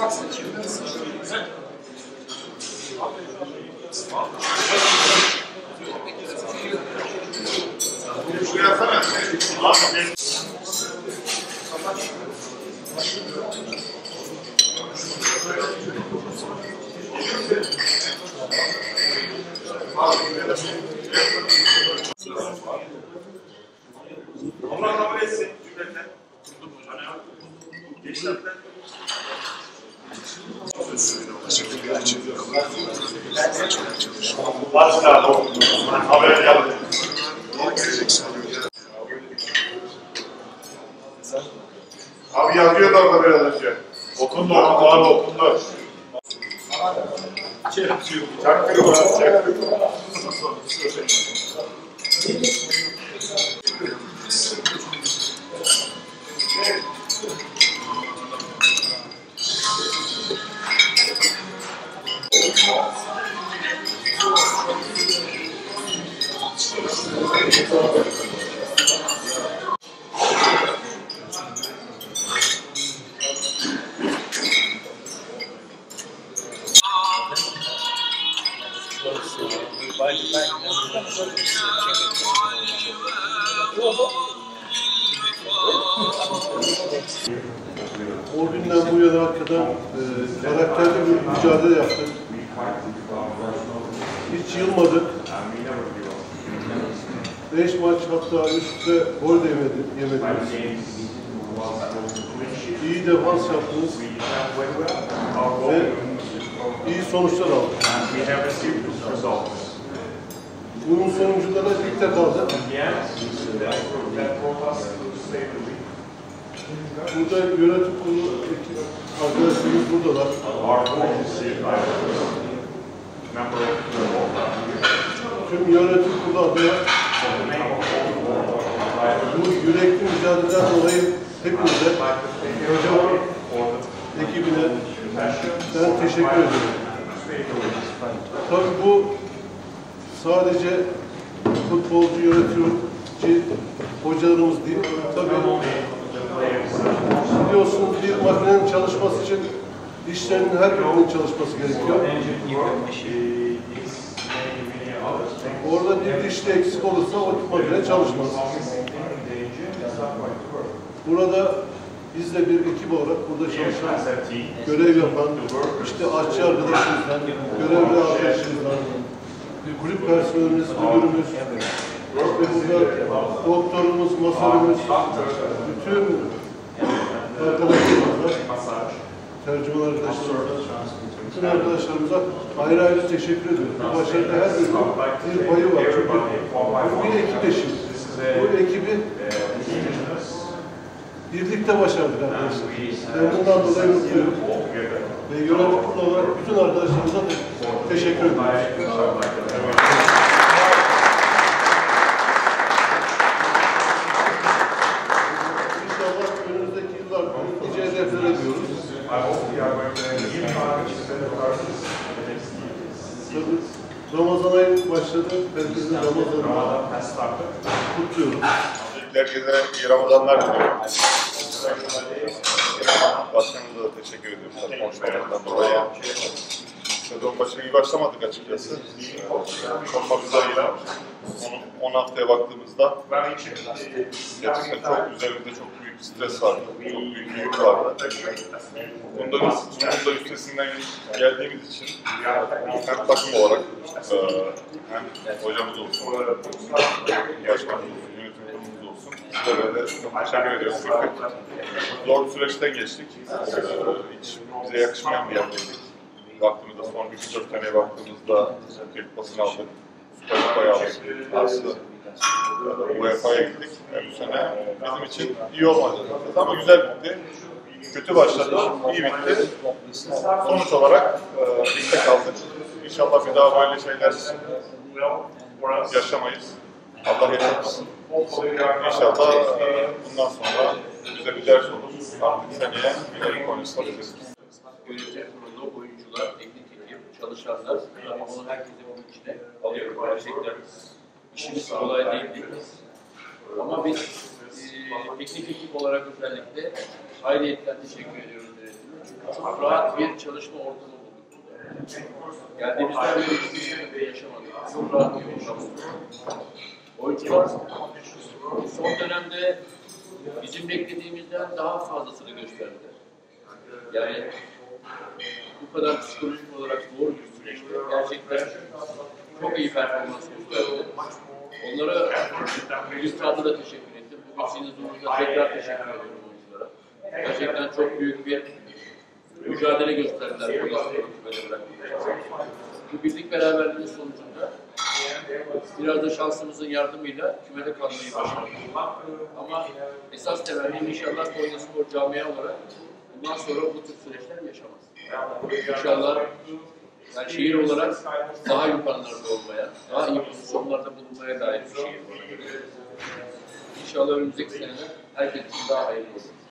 patrzeć. Jeden z Thank you. Başla. Haber geldi. Abi yazıyorlar da biraz önce. Okundu, okundu, okundu. Çaktırma, çaktırma. O günden bu yana hakikaten e, karakterli bir mücadele yaptık. Hiç yılmadık. Beş maç hatta üstte gol de yemediniz. İyi defans yaptınız ve iyi sonuçlar aldık. Bunun da ligde kaldık. Burada yönetim kurulu arkadaşlarımız buradalar. Tüm yönetim kurulu adına yürekli mücadeleden dolayı hepinize, hocama, ekibine ben teşekkür ederim. Tabii bu sadece futbolcu, yönetici, hocalarımız değil. Tabii biliyorsunuz bir makinenin çalışması için dişlerinin her birinin çalışması gerekiyor. Orada bir dişli eksik olursa o makine çalışmaz. Burada biz de bir ekip olarak burada çalışan, görev yapan, işte aşçı arkadaşımızdan, görevli arkadaşımızdan, bir kulüp personelimiz, müdürümüz, ve burada doktorumuz, masörümüz, bütün arkadaşlarımıza, tercüman arkadaşlarımıza, bütün arkadaşlarımıza ayrı ayrı teşekkür ediyorum. Bu başarıda her birinin bir payı var. Çünkü bu bir ekip işi. Bu ekibi birlikte başardık arkadaşlar. Ben bundan dolayı mutluyum. Ve yönetim olarak bütün arkadaşlarımıza te- teşekkür ediyoruz. Ramazan ayı başladı. Herkesin Ramazan'ını kutluyorum. Herkese iyi Ramazanlar diliyorum. Başkanımıza da teşekkür ediyorum. Tabii konuşmalarından dolayı. Sezon başı iyi başlamadık açıkçası. Konumuz ayıyla 10 haftaya baktığımızda gerçekten çok üzerimizde çok büyük stres vardı. Çok büyük yük vardı. Bunda, bunun da üstesinden geldiğimiz için hem takım olarak e, hem hocamız olsun, başkanımız olsun, çok teşekkür ediyorum. Çünkü zor süreçten geçtik. E, hiç bize yakışmayan bir yerdeydik. Baktığımızda son 3-4 seneye baktığımızda Türk basını aldık. Süper Kupayı aldık. Aslında UEFA'ya gittik. Yani bu sene bizim için iyi olmadı. Ama güzel bitti. Kötü başladı, iyi bitti. Sonuç olarak e, ligde kaldık. İnşallah bir daha böyle şeyler yaşamayız. Allah yaşamasın. İnşallah e, bundan sonra bize bir ders olur. Artık seneye ileri konuşabiliriz. yönetim kurulu, oyuncular, teknik ekip, çalışanlar ama bunu herkese bunun içine alıyor. Gerçekten işimiz kolay değildi. Ama biz e, teknik ekip olarak özellikle ayrıyetten teşekkür ediyoruz çok rahat bir çalışma ortamı bulduk. Geldiğimizden beri hiçbir sıkıntı yaşamadık. Çok rahat bir ortam bulduk. Oyuncular son dönemde bizim beklediğimizden daha fazlasını gösterdiler. Yani bu kadar psikolojik olarak zor bir süreçte gerçekten çok iyi performans gösterdi. Onlara üstadı da teşekkür ettim. Bugün sizin huzurunuzda tekrar teşekkür ediyorum oyunculara. Gerçekten çok büyük bir mücadele gösterdiler. Bu birlik beraberliğinin sonucunda biraz da şansımızın yardımıyla kümede kalmayı başardık. Ama esas temennim inşallah Konya Spor camia olarak bundan sonra bu tür süreçler yaşamaz. İnşallah yani şehir olarak daha yukarılarda olmaya, daha iyi pozisyonlarda bulunmaya dair bir şehir olarak. İnşallah önümüzdeki seneler herkes için daha hayırlı olur.